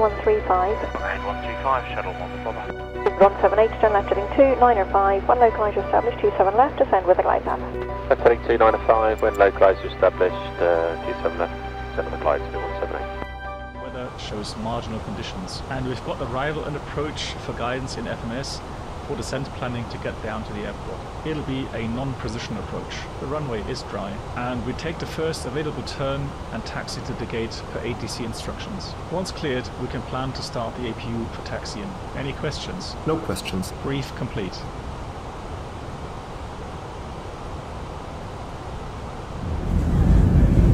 9135. 9135, shuttle 1 Bravo. 178, turn left heading 2, 9 or 5, 1 localizer established, 27 left, descend with a glide path. Left heading 295, when localizer established, uh, 27 left, send on the glide to 178. Weather shows marginal conditions, and we've got arrival and approach for guidance in FMS for descent planning to get down to the airport. It'll be a non-precision approach. The runway is dry, and we take the first available turn and taxi to the gate per ATC instructions. Once cleared, we can plan to start the APU for taxiing. Any questions? No questions. Brief complete.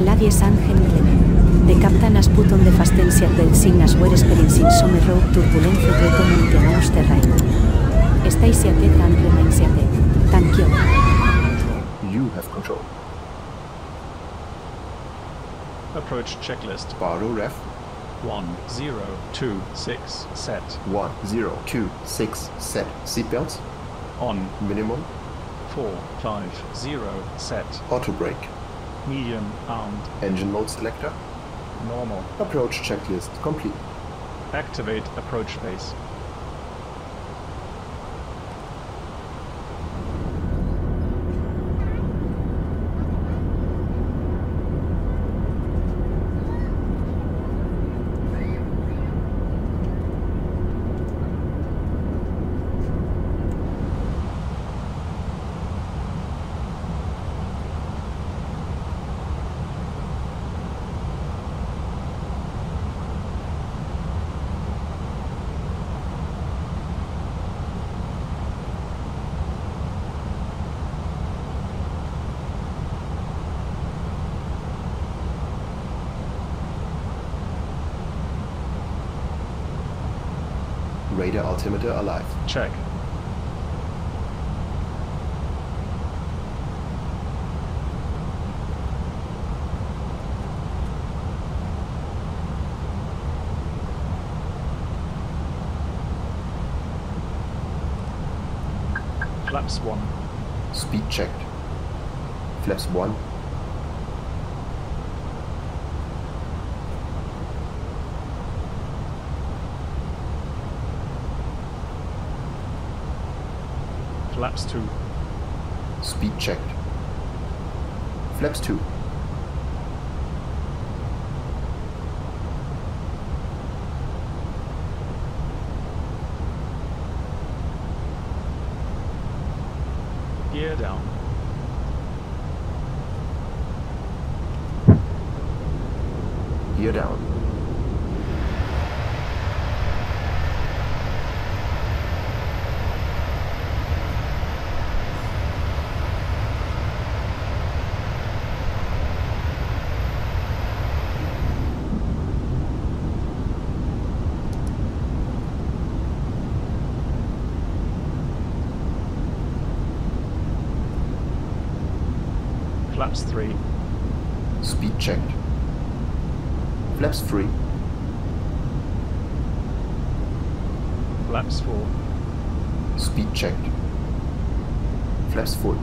Lavie San Genile. The captain has put on the fasten were experiencing some road turbulence threat on Thank you. You have control. Approach checklist. Baro ref. 1026 set. 1026 set. Seatbelts. On. Minimum. 450 set. Auto brake. Medium armed. Engine mode selector. Normal. Approach checklist complete. Activate approach phase. Radar altimeter alive. Check. Flaps 1. Speed checked. Flaps 1. Flaps 2. Speed checked. Flaps 2. Gear down. Gear down. Flaps 3. Speed checked. Flaps 3. Flaps 4. Speed checked. Flaps full.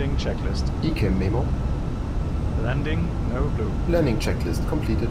Landing checklist. ECAM memo. Landing, no blue. Landing checklist completed.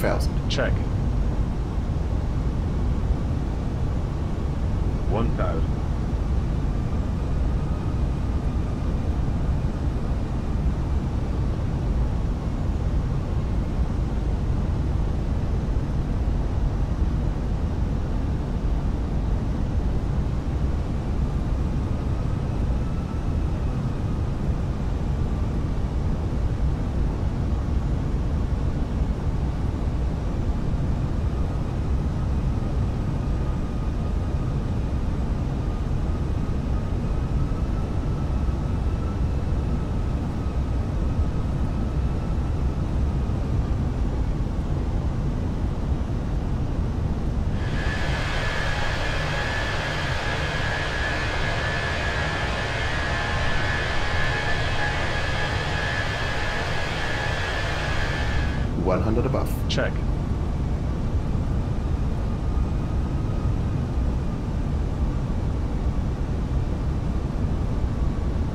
thousand. Check. One thousand. 100 above. Check.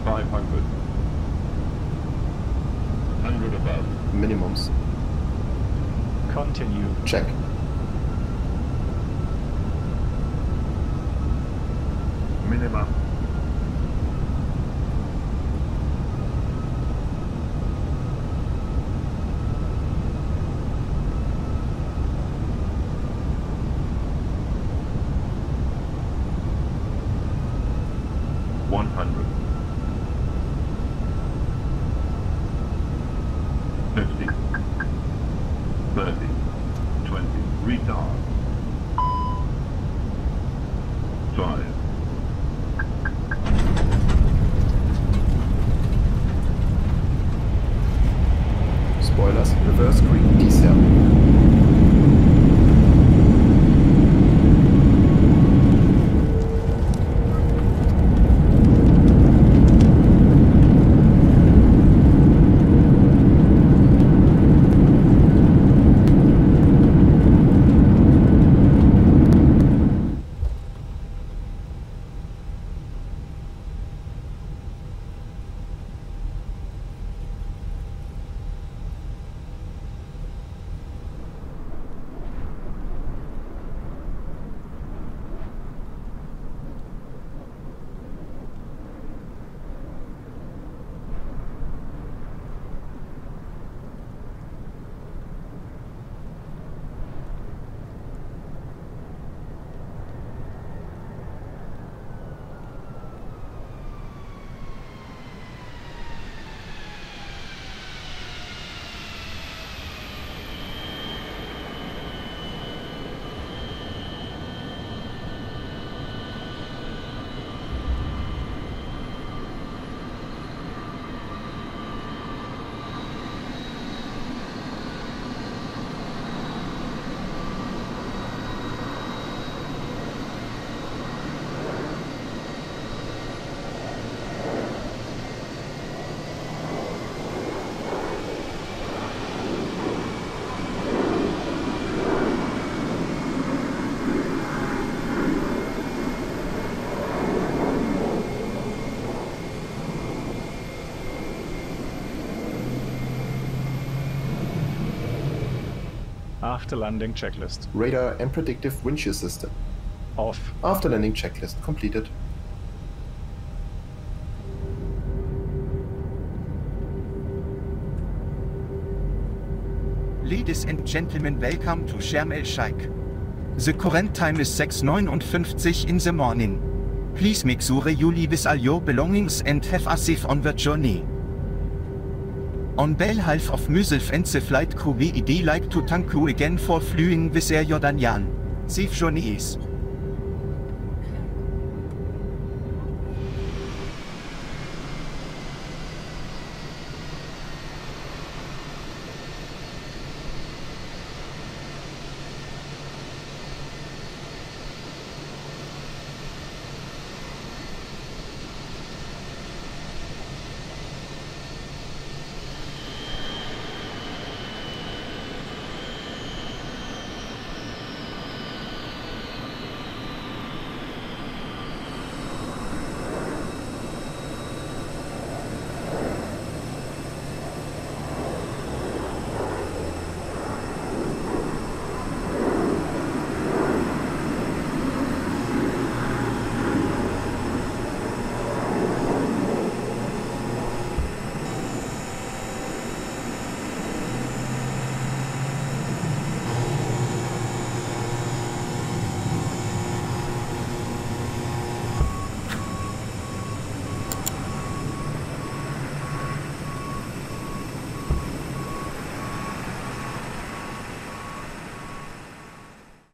Five hundred. Hundred above. Minimums. Continue. Check. Minimum. After landing checklist. Radar and predictive wind shear system. Off. After landing checklist completed. Ladies and gentlemen, welcome to Sharm el Sheikh. The current time is 6.59 in the morning. Please make sure you leave all your belongings and have a safe onward journey. On behalf of myself and the flight crew we like to thank you again for flying with Air Jordan. Safe journeys.